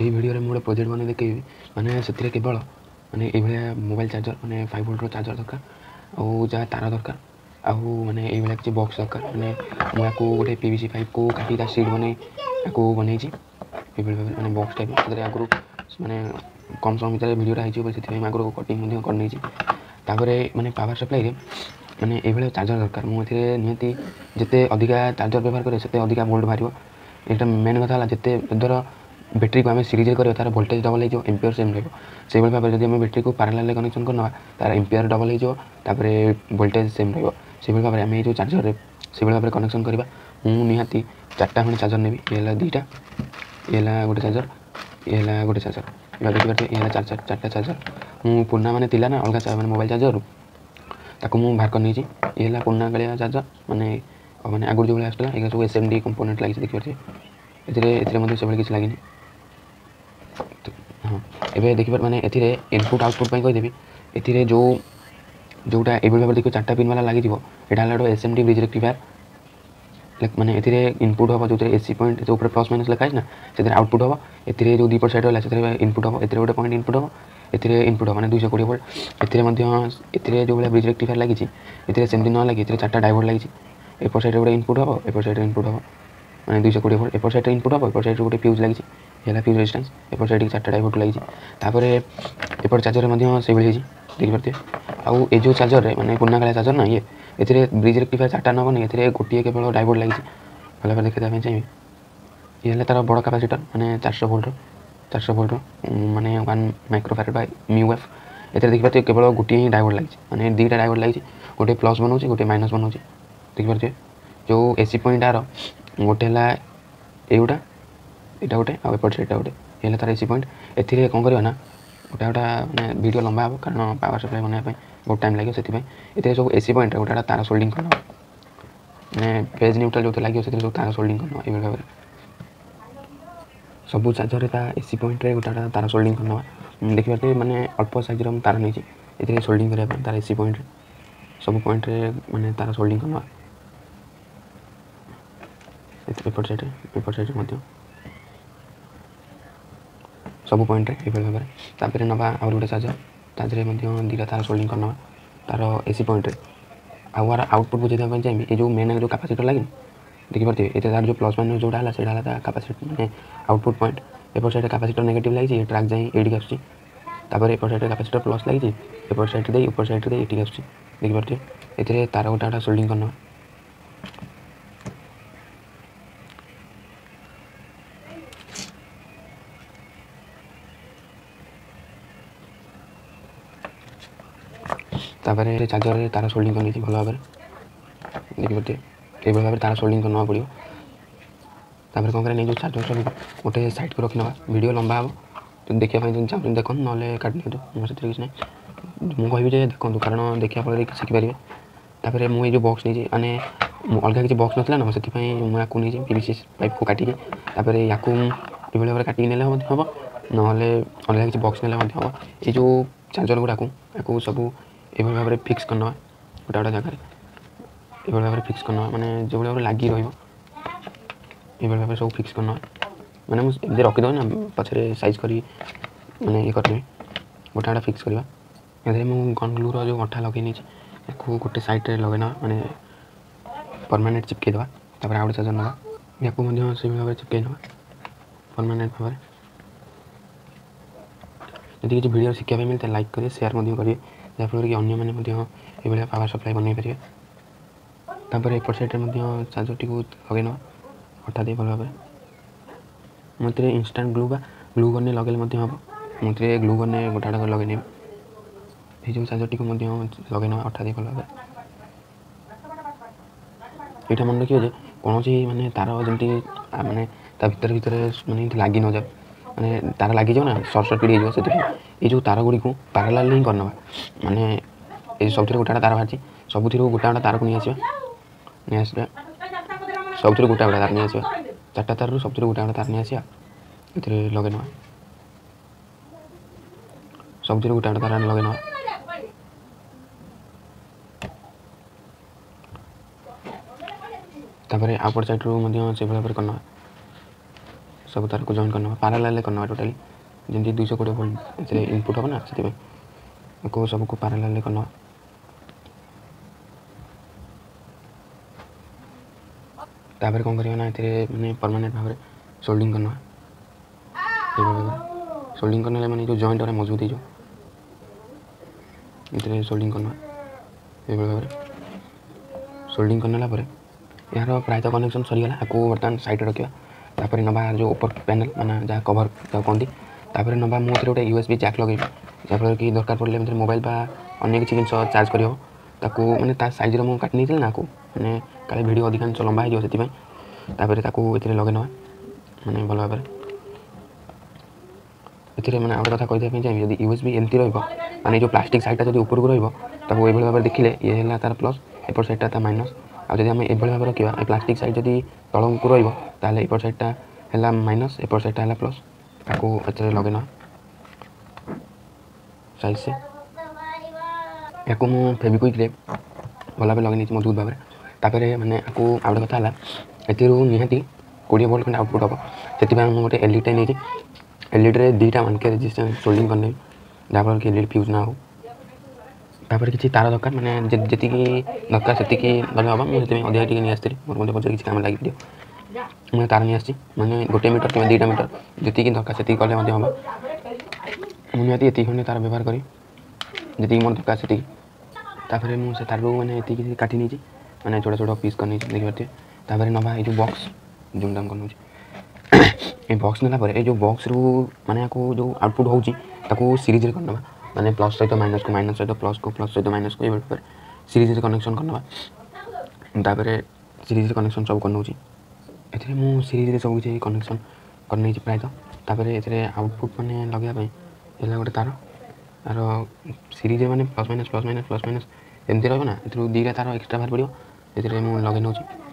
ઈ video રે મેં project બને દેખી મેને સતરે કેવળ મને એ ભલે મોબાઈલ ચાર્જર અને 5 વોલ્ટનો ચાર્જર દરકાર ઓ જહ તાર દરકાર આ હું મને એ ભલે એક ટી બોક્સ આકર અને આકો ઓથે પીવીસી પાઇપ કો કાટી દાસી બને આકો બને જી એ ભલે મને બોક્સ ટેક આકર આ ગ્રુપ મને કમસમિતરે વિડિયો આઈ જી બસ થી મે આ ગ્રુપ કો કટિંગ મધ્ય કરની જી તાપરે મને પાવર સપ્લાય રે મને એ ભલે ચાર્જર દરકાર મને નીતિ જેતે અધિક તારજર વેપર કરે સતે અધિક મોલ્ડ ભરવો એકટા મેન કથા જાતે ବ୍ୟାଟେରୀକୁ ଆମେ ସିରିଜ୍ରେ କରିବା ତା'ର ଭୋଲ୍ଟେଜ୍ ଡବଲ୍ ହେଇଯିବ ଏମ୍ପିୟର ସେମ୍ ରହିବ ସେଭଳି ଭାବରେ ଯଦି ଆମେ ବ୍ୟାଟେରୀକୁ ପାରାଲାଲ୍ରେ କନେକ୍ସନ୍ କରିନେବା ତା'ର ଏମ୍ପିୟର ଡବଲ୍ ହେଇଯିବ ତା'ପରେ ଭୋଲ୍ଟେଜ୍ ସେମ୍ ରହିବ ସେଭଳି ଭାବରେ ଆମେ ଏଇ ଯେଉଁ ଚାର୍ଜରରେ ସେଭଳି ଭାବରେ କନେକ୍ସନ୍ କରିବା ମୁଁ ନିହାତି ଚାରିଟା ଖଣ୍ଡେ ଚାର୍ଜର ନେବି ଏ ହେଲା ଦୁଇଟା ଏ ହେଲା ଗୋଟେ ଚାର୍ଜର ଏ ହେଲା ଗୋଟେ ଚାର୍ଜର ଏବେ ଦେଖିପାରୁଥିବେ ଏ ହେଲା ଚାର୍ଜର ଚାରିଟା ଚାର୍ଜର ମୁଁ ପୁରୁଣା ମାନେ ଥିଲା ନା ଅଲଗା ମାନେ ମୋବାଇଲ୍ ଚାର୍ଜରରୁ ତାକୁ ମୁଁ ବାହାର କରିନେଇଛି ଏ ହେଲା ପୁରୁଣା କାଳିଆ ଚାର୍ଜର ମାନେ ମାନେ ଆଗରୁ ଯେଉଁଭଳିଆ ଆସୁଥିଲା ଏଗୁଡ଼ା ସବୁ ଏସ୍ ଏମ୍ ଡି କମ୍ପୋନେଣ୍ଟ ଲାଗିଛି ଦେଖିପାରୁଥିବେ ଏଥିରେ ଏଥିରେ ମଧ୍ୟ ସେଭଳି କିଛି ଲାଗିନି এবে দেখিপার মানে এতে ইনপুট আউটপুট পাই কইদেবি এতে যে যেটা এইভাবে ভাবে দেখো চারটা পিন বালা লাগিযোগ এটা হল গোটে S M D bridge rectifier মানে এতে ইনপুট হব যে এসি পয়েন্ট যে উপরে প্লস মাইনস লেখা না সেতে আউটপুট হব এতে যে দুইপট সাইড রহলা সেতে ইনপুট হব এতে গোটে পয়েন্ট ইনপুট হব এতে ইনপুট হব মানে দুইশ কোড়িয়ে ভোল্ট এতে এতে যেভাবে ব্রিজ রেক্টিফায়ার লাগিছে এতে সেমতি ন লাগি এতে চারটা ডাইভর লাগিছে এপট সাইডে গোটে ইনপুট হব এপট সাইডে ইনপুট হব মানে দুইশ কোড়িয়ে ভোল্ট এপট সাইডে ইনপুট হব এপট সাইডে গোটে ফিউজ লাগিছে ହେଲା ଫିକ୍ସ ରେଜିଷ୍ଟାନ୍ସ ଏପଟ ସାଇଡ଼୍ ଚାରିଟା ଡାଇଭର୍ଟ ଲାଗିଛି ତାପରେ ଏପଟ ଚାର୍ଜରରେ ମଧ୍ୟ ସେଇଭଳି ହେଇଛି ଦେଖିପାରୁଥିବେ ଆଉ ଏ ଯେଉଁ ଚାର୍ଜରରେ ମାନେ ପୁରୁଣା କାଳିଆ ଚାର୍ଜର ନା ଇଏ ଏଥିରେ ବ୍ରିଜ୍ ରେକ୍ଟିଫାୟର ଚାରିଟା ନେବନି ଏଥିରେ ଗୋଟିଏ କେବଳ ଡାଇଭର୍ଟ ଲାଗିଛି ଭଲ ଭାବରେ ଦେଖିଦେବା ପାଇଁ ଚାହିଁବି ଇଏ ହେଲା ତା'ର ବଡ଼ କାପାସିଟର ମାନେ ଚାରିଶହ ଭୋଲ୍ଟର ଚାରିଶହ ଭୋଲ୍ଟର ମାନେ ୱାନ୍ ମାଇକ୍ରୋଫାରେଟ୍ ବା ମ୍ୟୁ ଏଫ୍ ଏଥିରେ ଦେଖିପାରୁଥିବେ କେବଳ ଗୋଟିଏ ହିଁ ଡାଇଭର୍ଟ ଲାଗିଛି ମାନେ ଦୁଇଟା ଡାଇଭର୍ଟ ଲାଗିଛି ଗୋଟେ ପ୍ଲସ୍ ବନାଉଛି ଗୋଟେ ମାଇନସ୍ ବନାଉଛି ଦେଖିପାରୁଥିବେ ଯେଉଁ ଏ ସି ପଏଣ୍ଟ ଆର ଗୋଟେ ହେଲା ଏଇଗୁଡ଼ା ଏଇଟା ଗୋଟେ ଆଉ ଏପଟ ସେଇଟା ଗୋଟେ ହେଲା ତା'ର ଏସି ପଏଣ୍ଟ ଏଥିରେ କ'ଣ କରିବା ନା ଗୋଟେ ଗୋଟେ ମାନେ ଭିଡ଼ିଓ ଲମ୍ବା ହେବ କାରଣ ପାୱାର ସପ୍ଲାଏ ବନେଇବା ପାଇଁ ବହୁତ ଟାଇମ୍ ଲାଗିବ ସେଥିପାଇଁ ଏଥିରେ ସବୁ ଏସି ପଏଣ୍ଟରେ ଗୋଟେ ଗୋଟେ ତାର ସୋଲ୍ଡିଂ କରିନେବ ମାନେ ପେଜ୍ ନ୍ୟୁଟ୍ରାଲ୍ ଯେଉଁଥିରେ ଲାଗିବ ସେଥିରେ ସବୁ ତାର ସୋଲ୍ଡିଂ କରିନେବ ଏଇଭଳି ଭାବରେ ସବୁ ଚାର୍ଜରରେ ତା ଏସି ପଏଣ୍ଟରେ ଗୋଟେ ଗୋଟେ ତାର ସୋଲ୍ଡିଂ କରିନେବା ଦେଖିବାକୁ ମାନେ ଅଳ୍ପ ସାଇଜ୍ର ମୁଁ ତାର ନେଇଛି ଏଥିରେ ସୋଲ୍ଡିଂ କରିବା ପାଇଁ ତାର ଏସି ପଏଣ୍ଟରେ ସବୁ ପଏଣ୍ଟରେ ମାନେ ତାର ସୋଲ୍ଡିଂ କରିନେବା ଏପଟ ସାଇଡ଼୍ରେ ଏପଟ ସାଇଡ଼୍ରେ ମଧ୍ୟ सब पॉइंट भाव में तापर ना आर गोटे चार्जर ताजे दुटा तार सोल्डिंग करना तार एसी पॉइंट आर आउटपुट बुझे चाहिए जो मेन जो कैपासीटर लगे देखिपारे ये तार जो प्लस मैंने जो है कैपासीट मैंने आउटपुट पॉइंट एपट सैड कैपासीटर नेगेट लगी ट्राक जाए ये आसपर एपट सैड कैपासीटर प्लस लगी सैड सैड्रे ये आसपारे ए तार गोटा सोल्डिंग करना ତାପରେ ଚାର୍ଜରରେ ତାର ସୋଲ୍ଡିଂ କରିଦେଇଛି ଭଲ ଭାବରେ ଦେଖିପାରୁଥିବେ ଏଇଭଳି ଭାବରେ ତାର ସୋଲ୍ଡିଂ ନେବାକୁ ପଡ଼ିବ ତାପରେ କ'ଣ କରିବା ନେଇଯିବ ଚାର୍ଜର ସୋଲ୍ଡିଂ ଗୋଟେ ସାଇଡ଼୍କୁ ରଖିନେବା ଭିଡ଼ିଓ ଲମ୍ବା ହେବ ଯଦି ଦେଖିବା ପାଇଁ ଚାହୁଁଛନ୍ତି ଦେଖନ୍ତୁ ନହେଲେ କାଟି ନିଅନ୍ତୁ ମୋର ସେଥିରେ କିଛି ନାହିଁ ମୁଁ କହିବି ଯେ ଦେଖନ୍ତୁ କାରଣ ଦେଖିବା ଫଳରେ ଶିଖିପାରିବେ ତାପରେ ମୁଁ ଏଇ ଯେଉଁ ବକ୍ସ ନେଇଛି ମାନେ ଅଲଗା କିଛି ବକ୍ସ ନଥିଲା ନା ସେଥିପାଇଁ ମୁଁ ୟାକୁ ନେଇଛି ପିଭିସିଏସ୍ ପାଇପ୍କୁ କାଟିକି ତାପରେ ୟାକୁ ଏଭଳି ଭାବରେ କାଟିକି ନେଲେ ମଧ୍ୟ ହେବ ନହେଲେ ଅଲଗା କିଛି ବକ୍ସ ନେଲେ ମଧ୍ୟ ହେବ ଏଇ ଯେଉଁ ଚାର୍ଜର ଗୁଡ଼ାକୁ ୟାକୁ ସବୁ यह भाव में फिक्स करना गोटे गोटे जगह यह भाव में फिक्स करना मैंने जो भाव में लग रही भाव में सब फिक्स कर ना मैंने मुझे रखिदे ना पचरे सैज कर मैंने ये करें गोटे गोटे फिक्स करवा गनग्लूर जो अंठा लगे नहीं गोटे सैड्रे लगे ना मैंने परमानेंट चिपकई देवा आ गए चार्जर ना या भाव में चिपकई ना परमानेंट भाव में यदि किसी भिडियो शिखापी मिलते लाइक करेंगे सेयार करेंगे ଯାହାଫଳରେ କି ଅନ୍ୟମାନେ ମଧ୍ୟ ଏଭଳିଆ ପାୱାର ସପ୍ଲାଏ ବନେଇ ପାରିବେ ତାପରେ ଏପଟ ସାଇଡ଼୍ରେ ମଧ୍ୟ ଚାର୍ଜରଟିକୁ ଲଗେଇ ନେବା ଅଠା ଦେଇ ଭଲ ଭାବରେ ମୁଁ ଏଥିରେ ଇନଷ୍ଟାଣ୍ଟ ଗ୍ଲୁ ବା ଗ୍ଲୁ ଗନ୍ରେ ଲଗେଇଲେ ମଧ୍ୟ ହେବ ମୁଁ ଏଥିରେ ଗ୍ଲୁ ଗନ୍ରେ ଗୋଟା ଗୋଟା କରି ଲଗେଇନେବି ଏଇ ଯେଉଁ ଚାର୍ଜରଟିକୁ ମଧ୍ୟ ଲଗେଇ ନେବା ଅଠା ଦେଇ ଭଲ ଭାବରେ ଏଇଟା ମନେ ରଖିବ ଯେ କୌଣସି ମାନେ ତାର ଯେମିତି ମାନେ ତା ଭିତରେ ଭିତରେ ମାନେ ଲାଗି ନଯାଏ ମାନେ ତାରା ଲାଗିଯିବ ନା ସର୍ଟ ସର୍ଟ ହେଇଯିବ ସେଥିପାଇଁ ଏଇ ଯେଉଁ ତାର ତାରାଗୁଡ଼ିକୁ ପାରାଲାଲ୍ ହିଁ କରିନେବା ମାନେ ଏ ସବୁଥିରେ ଗୋଟେ ଗୋଟେ ତାର ବାହାରିଛି ସବୁଥିରୁ ଗୋଟେ ଗୋଟେ ତାରାକୁ ନେଇ ଆସିବା ନେଇ ଆସିବା ସବୁଥିରୁ ଗୋଟେ ଗୋଟେ ତାର ନେଇ ଆସିବା ଚାରିଟା ତାରରୁ ସବୁଥିରୁ ଗୋଟେ ଗୋଟେ ତାର ନେଇ ଆସିବା ଏଥିରେ ଲଗେଇ ନେବା ସବୁଥିରୁ ଗୋଟେ ଗୋଟେ ତାରା ଲଗେଇ ନେବା ତାପରେ ଆଉପଟ ସାଇଡ଼୍ରୁ ମଧ୍ୟ ସେଭଳି ଭାବରେ କରିନେବା ସବୁ ତାରକୁ ଜଏନ୍ କରିନେବା ପାରାଲାଲ୍ରେ କରିନେବା ଟୋଟାଲି ଯେମିତି ଦୁଇଶହ କୋଡ଼ିଏ ଭୋଲ୍ଟ ସେଥିରେ ଇନପୁଟ୍ ହେବ ନା ସେଥିପାଇଁ ଆକୁ ସବୁକୁ ପାରାଲାଲ୍ରେ କରିନେବା ତାପରେ କ'ଣ କରିବା ନା ଏଥିରେ ମାନେ ପରମାନେଣ୍ଟ ଭାବରେ ସୋଲ୍ଡିଂ କରିନେବା ସୋଲ୍ଡିଂ କରିନେଲେ ମାନେ ଯେଉଁ ଜଏଣ୍ଟ ଗୁଡ଼ା ମଜବୁତ ହେଇଯିବ ଏଥିରେ ସୋଲ୍ଡିଂ କରିନେବା ଏଇଭଳି ଭାବରେ ସୋଲ୍ଡିଂ କରିନେଲା ପରେ ଏହାର ପ୍ରାୟତଃ କନେକ୍ସନ୍ ସରିଗଲା ଆକୁ ବର୍ତ୍ତମାନ ସାଇଡ଼୍ରେ ରଖିବା ତାପରେ ନେବା ଯେଉଁ ଉପର ପ୍ୟାନେଲ୍ ମାନେ ଯାହା କଭର୍ ଯାହା କହନ୍ତି ତାପରେ ନେବା ମୁଁ ଏଥିରେ ଗୋଟେ ୟୁ ଏସ୍ ବି ଜ୍ୟାକ୍ ଲଗେଇବି ଯାହାଫଳରେ କି ଦରକାର ପଡ଼ିଲେ ଏମିତିରେ ମୋବାଇଲ୍ ବା ଅନ୍ୟ କିଛି ଜିନିଷ ଚାର୍ଜ କରିହେବ ତାକୁ ମାନେ ତା ସାଇଜ୍ର ମୁଁ କାଟି ନେଇଥିଲି ନା ଆକୁ ମାନେ କାଳେ ଭିଡ଼ିଓ ଅଧିକାଂଶ ଲମ୍ବା ହେଇଯିବ ସେଥିପାଇଁ ତାପରେ ତାକୁ ଏଥିରେ ଲଗେଇ ନେବା ମାନେ ଭଲ ଭାବରେ ଏଥିରେ ମାନେ ଆଉ କଥା କହିଦେବା ପାଇଁ ଚାହିଁବି ଯଦି ୟୁ ଏସ୍ ବି ଏମିତି ରହିବ ମାନେ ଯେଉଁ ପ୍ଲାଷ୍ଟିକ୍ ସାଇଡ଼୍ଟା ଯଦି ଉପରକୁ ରହିବ ତାକୁ ଏଇଭଳି ଭାବରେ ଦେଖିଲେ ଇଏ ହେଲା ତା'ର ପ୍ଲସ୍ ଏପଟ ସାଇଡ଼୍ଟା ତା ମାଇନସ୍ ଆଉ ଯଦି ଆମେ ଏଭଳି ଭାବେ ରଖିବା ଏ ପ୍ଲାଷ୍ଟିକ୍ ସାଇଡ଼୍ ଯଦି ତଳକୁ ରହିବ ତାହେଲେ ଏପଟ ସାଇଡ଼୍ଟା ହେଲା ମାଇନସ୍ ଏପଟ ସାଇଡ଼୍ଟା ହେଲା ପ୍ଲସ୍ ତାକୁ ଏଥିରେ ଲଗେଇ ନେବା ସାଇଜ୍ରେ ୟାକୁ ମୁଁ ଫେବିକୁଇକ୍ରେ ଭଲ ଭାବେ ଲଗେଇ ନେଇଛି ମଜବୁତ ଭାବରେ ତାପରେ ମାନେ ଆକୁ ଆଉ ଗୋଟେ କଥା ହେଲା ଏଥିରୁ ନିହାତି କୋଡ଼ିଏ ଭୋଲ୍ଟ ଖଣ୍ଡେ ଆଉଟପୁଟ୍ ହେବ ସେଥିପାଇଁ ମୁଁ ଗୋଟେ ଏଲ୍ଇଡ଼ିଟେ ନେଇଛି ଏଲ୍ଇଡ଼ିରେ ଦୁଇଟା ମାନକେ ରେଜିଷ୍ଟାନ୍ସ ସୋଲ୍ଡିଂ କରିନେବି ଯାହାଫଳରେ କି ଏଲ୍ଇଡ଼ି ଫ୍ୟୁଜ୍ ନା ହଉ भाव में किसी तार दरकार मैंने जी दरकार से भल हम मुझे अधिक टी आसती मोर मतलब पचार किसी कम लगे दिव्य मुझे तार नहीं आसी मैंने गोटे मीटर कि दुटा मीटर जीत दरकार से कले हम मुझे ये खंडे तार व्यवहार करी जी मोर दरकार से मुझे तार मैंने ये काटी नहीं मैंने छोटे छोटे पीस कर देखिए तापर ना ये बक्स जो कौन ये बक्स नाला जो बक्स रू मैंने जो आउटपुट होती सीरीज रे कर माने प्लस सहित मैनाको मइनास सहित प्लसको प्लस सहित मइनाको यो सिरिज कनेक्सन गरिन त सिरिज कनेक्सन सबै गरि नहोस् म सिरिजले सबै कनेक्सन गरिपर एउटपपुट एला लगै तार गएर आिरिजे माने plus minus plus minus plus minus minus एमना दुईटा तार एक्स्ट्रा एक्सट्रा भा पऱ्यो त्यति लगे न